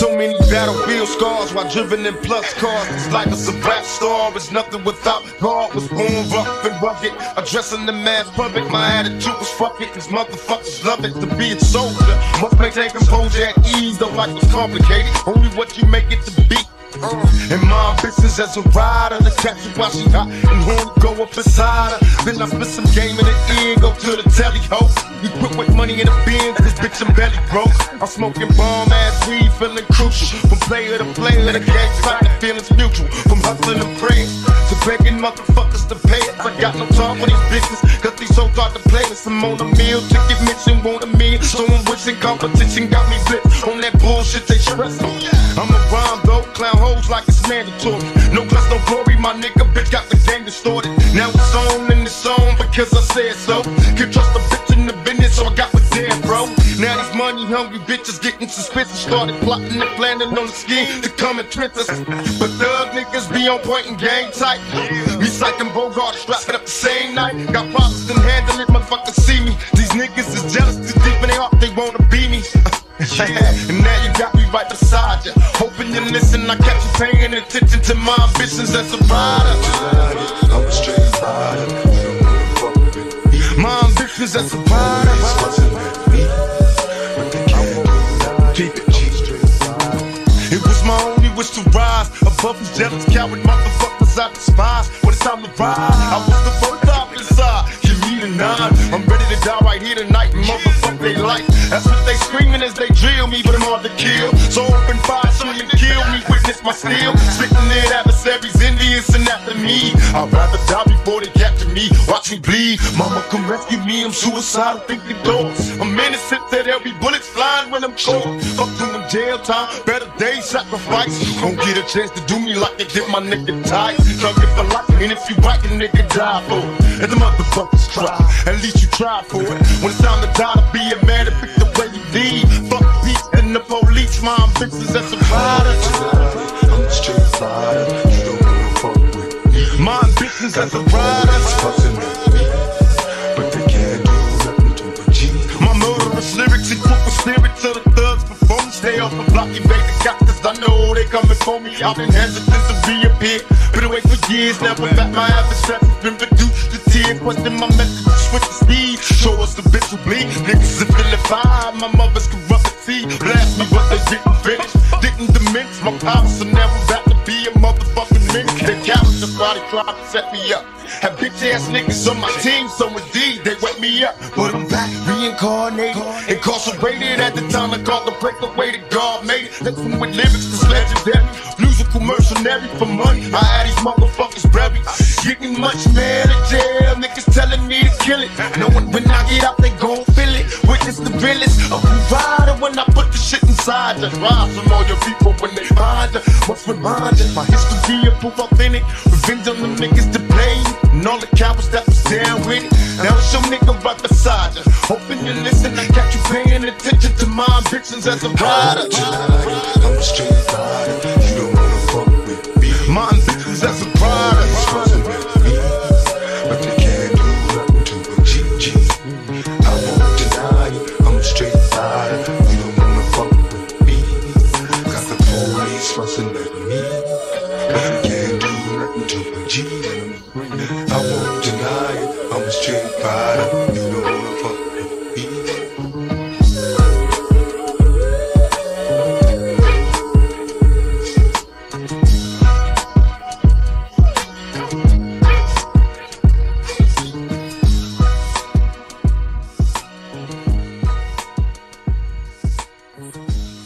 So many battlefield scars while driven in plus cars. It's like a rap star, it's nothing without God. Was born rough and rugged, addressing the mass public. My attitude was fuck it, these motherfuckers love it to be a soldier. Must maintain composure at ease, though life was complicated. Only what you make it to be. Uh, and my business as a rider, the catch you while she hot and horny go up beside her. Then I spit some game in the end, go to the telly ho. You quit with money in the bin, this bitch I'm belly broke. I'm smoking bomb ass weed, feeling crucial. From player to player, the game side, the feelings mutual. From hustling and praying to begging motherfuckers to pay us. I got no time for these bitches, cause these hoes start to play us. I'm on a meal, ticket mission, want a meal. So I'm wishing competition got me blitzed on that bullshit they stress. I'm a rhyme like it's mandatory. No class, no glory, my nigga bitch got the game distorted. Now it's on and it's on because I said so. Can't trust a bitch in the business, so I got with damn bro. Now these money hungry bitches getting suspicious. Started plotting and planning on the scheme to come and trick us. But thug niggas be on point and gang tight. Me psyching Bogart, strapping up the same night. Got problems in handling, motherfuckers see me. These niggas is jealous, too deep in their heart, they wanna me. and now you got me right beside you. Hoping you listen, I catch you paying attention to my ambitions as a rider. I'm a straight rider. You don't wanna fuck with me. My ambitions as a rider. It's fussing with me, but they can't do nothing. Keep it. It was my only wish to rise above these jealous coward motherfuckers I despise. When it's time to ride, I was the first off inside. Give me the nine. I'm ready to die right here tonight, motherfuck me, but I'm hard to kill. So open fire, swim and kill me. Witness my steel, spitting it adversaries, Indians and after me. I'd rather die before they capture me. Watch me bleed. Mama, come rescue me. I'm suicidal, think thinking doors. I'm innocent, that there'll be bullets flying when I'm caught. Fuck doing jail time, better days sacrifice. Don't get a chance to do me like they did my nigga Ty. Truckin' for life, and if you right, a nigga die for it. And the motherfuckers try, at least you try for it. When it's time to die, the my bitches as a rider. I'm a straight rider. You don't wanna fuck with me. My bitches as a rider. with me, but they can't do nothing to a G. My murderous lyrics with spirit to the thugs perform. Stay off the block, evade the cops, cause I know they coming for me. I've been hesitant to reappear. Been away for years, never back my adversaries. Been reduced to tears, question my message, switch the speed. Show us the bitch who bleed. Niggas are feeling fine, my mother's corrupted tea. Blast me, but they didn't finish. Didn't diminish my power, so now I'm back that's why to set me up. Have bitch ass niggas on my team, so indeed they wet me up. But I'm back, reincarnated, incarcerated at the time I contemplate the way that God made it. That's when with lyrics that's legendary. Musical mercenary for money. I had these motherfuckers buried. Getting much man in jail. Niggas telling me to kill it. Knowing when I get out, they gon' feel it. Witness the realest a rider when I put the shit inside you. Rise from all your people when they find you. Must remind you, my history is proof authentic. Revenge on them niggas to play. And all the cowards that was down with it. Now it's your nigga right beside you. Hoping you listen, I got you paying attention to my ambitions as a rider. I'm a straight rider. You don't wanna fuck with me. My ambitions as a rider. fussing with me, G and I'm free. I won't deny it. I'm a straight fighter. You don't wanna fuck with me. Thank